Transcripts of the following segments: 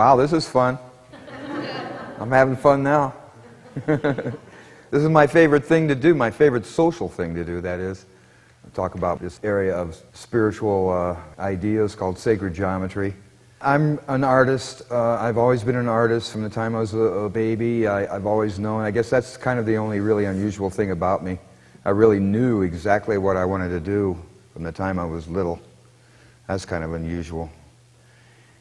Wow, this is fun. I'm having fun now. this is my favorite thing to do, my favorite social thing to do, that is. talk about this area of spiritual uh, ideas called sacred geometry. I'm an artist. Uh, I've always been an artist from the time I was a, a baby. I, have always known. I guess that's kind of the only really unusual thing about me. I really knew exactly what I wanted to do from the time I was little. That's kind of unusual.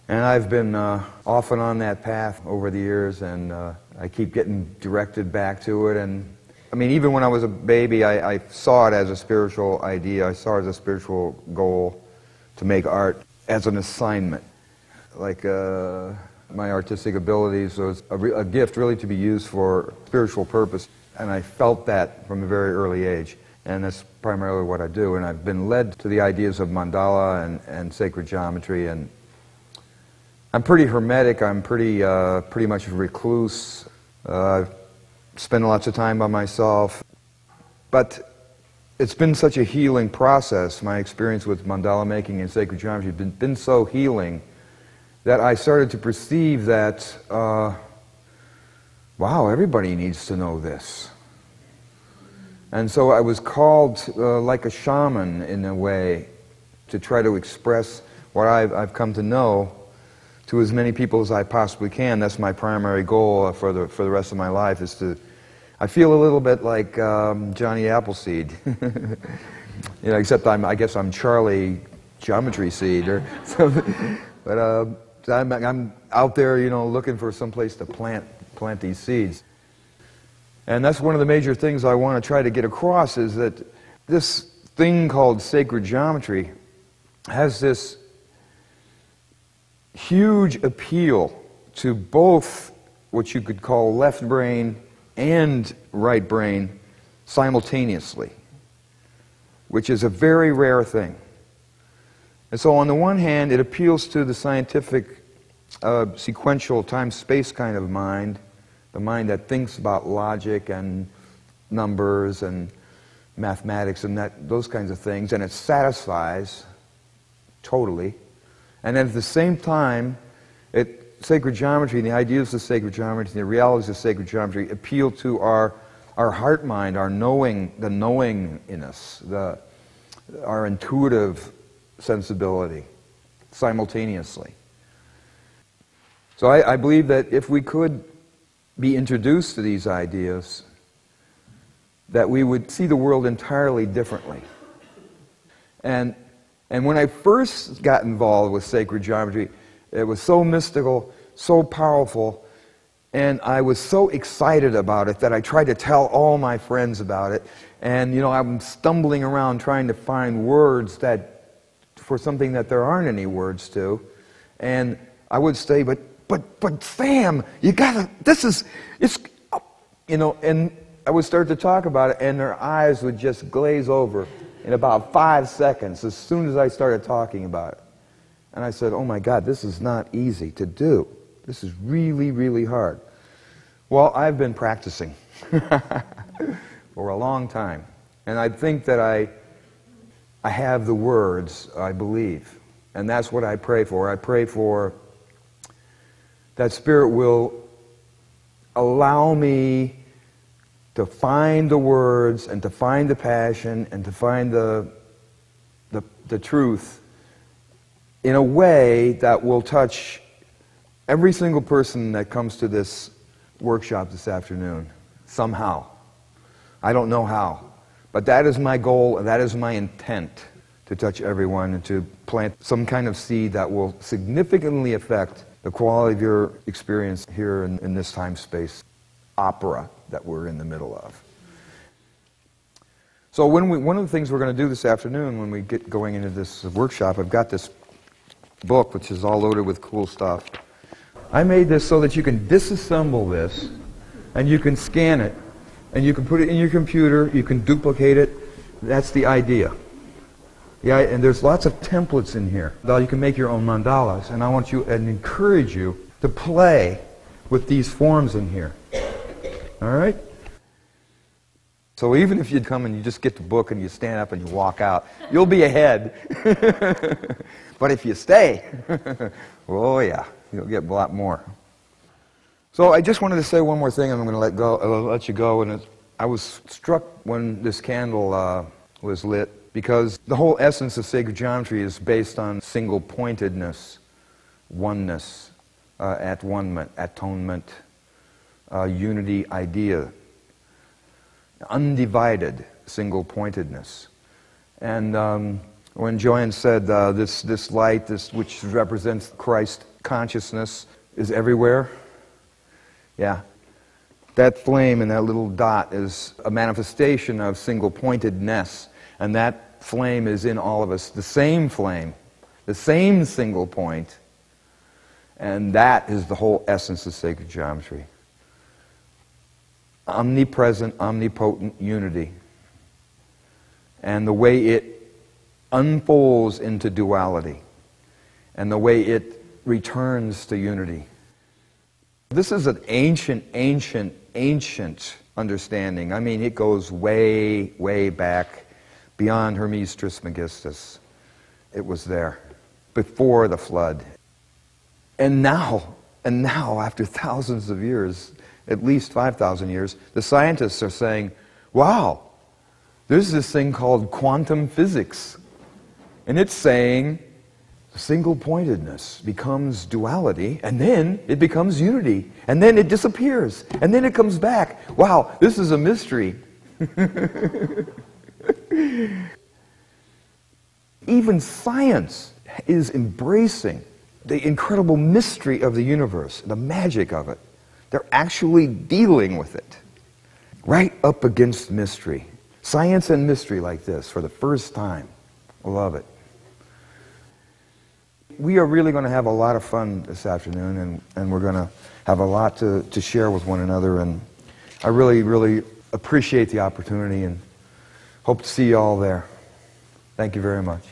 And I've been uh, off and on that path over the years, and uh, I keep getting directed back to it. And I mean, even when I was a baby, I, I, saw it as a spiritual idea. I saw it as a spiritual goal to make art as an assignment. Like uh, my artistic abilities was a, a gift really to be used for spiritual purpose. And I felt that from a very early age. And that's primarily what I do. And I've been led to the ideas of mandala and, and sacred geometry and I'm pretty hermetic. I'm pretty, uh, pretty much a recluse. Uh, spend lots of time by myself. But it's been such a healing process. My experience with mandala making and sacred geometry has been, been so healing that I started to perceive that, uh, wow, everybody needs to know this. And so I was called uh, like a shaman in a way to try to express what I've, I've come to know to as many people as I possibly can. That's my primary goal for the, for the rest of my life is to, I feel a little bit like um, Johnny Appleseed. you know, except I'm, I guess I'm Charlie Geometry Seed or something. But uh, I'm, I'm out there, you know, looking for some place to plant, plant these seeds. And that's one of the major things I want to try to get across is that this thing called sacred geometry has this huge appeal to both what you could call left brain and right brain simultaneously, which is a very rare thing. And so, on the one hand, it appeals to the scientific, uh, sequential time space kind of mind, the mind that thinks about logic and numbers and mathematics and that, those kinds of things, and it satisfies totally and at the same time, it, sacred geometry, and the ideas of sacred geometry, and the realities of sacred geometry appeal to our, our heart mind, our knowing, the knowing in us, the, our intuitive sensibility simultaneously. So I, I believe that if we could be introduced to these ideas, that we would see the world entirely differently. And and when I first got involved with sacred geometry, it was so mystical, so powerful, And I was so excited about it that I tried to tell all my friends about it. And, you know, I'm stumbling around trying to find words that, for something that there aren't any words to. And I would say, but, but, but Sam, you gotta, this is, it's, you know, and I would start to talk about it, and their eyes would just glaze over in about five seconds as soon as I started talking about it. And I said, oh my God, this is not easy to do. This is really, really hard. Well, I've been practicing for a long time. And I think that I, I have the words, I believe. And that's what I pray for. I pray for that Spirit will allow me to find the words and to find the passion and to find the, the, the truth in a way that will touch every single person that comes to this workshop this afternoon somehow. I don't know how, but that is my goal and that is my intent to touch everyone and to plant some kind of seed that will significantly affect the quality of your experience here in, in this time space opera that we're in the middle of. So when we, one of the things we're going to do this afternoon when we get going into this workshop, I've got this book which is all loaded with cool stuff. I made this so that you can disassemble this and you can scan it and you can put it in your computer, you can duplicate it. That's the idea. Yeah, and there's lots of templates in here. You can make your own mandalas, and I want you and encourage you to play with these forms in here. All right? So even if you come and you just get the book and you stand up and you walk out, you'll be ahead. but if you stay, oh yeah, you'll get a lot more. So I just wanted to say one more thing, and I'm going to let go. I'll let you go. And I was struck when this candle uh, was lit because the whole essence of sacred geometry is based on single pointedness, oneness, uh, at one atonement, uh, unity idea, undivided single pointedness. And um, when Joanne said uh, this, this light, this, which represents Christ consciousness, is everywhere, yeah. That flame and that little dot is a manifestation of single pointedness. And that flame is in all of us, the same flame, the same single point. And that is the whole essence of sacred geometry omnipresent, omnipotent unity. And the way it unfolds into duality, and the way it returns to unity. This is an ancient, ancient, ancient understanding. I mean, it goes way, way back beyond Hermes Trismegistus. It was there before the flood. And now, and now, after thousands of years, at least 5,000 years, the scientists are saying, wow, there's this thing called quantum physics. And it's saying single pointedness becomes duality, and then it becomes unity, and then it disappears, and then it comes back. Wow, this is a mystery. Even science is embracing the incredible mystery of the universe, the magic of it. They're actually dealing with it. Right up against mystery. Science and mystery like this for the first time. I Love it. We are really going to have a lot of fun this afternoon, and, and we're going to have a lot to, to share with one another. And I really, really appreciate the opportunity and hope to see you all there. Thank you very much.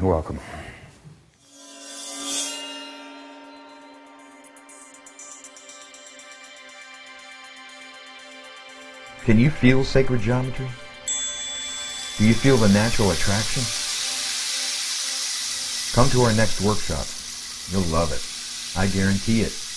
You're welcome. Can you feel sacred geometry? Do you feel the natural attraction? Come to our next workshop. You'll love it. I guarantee it.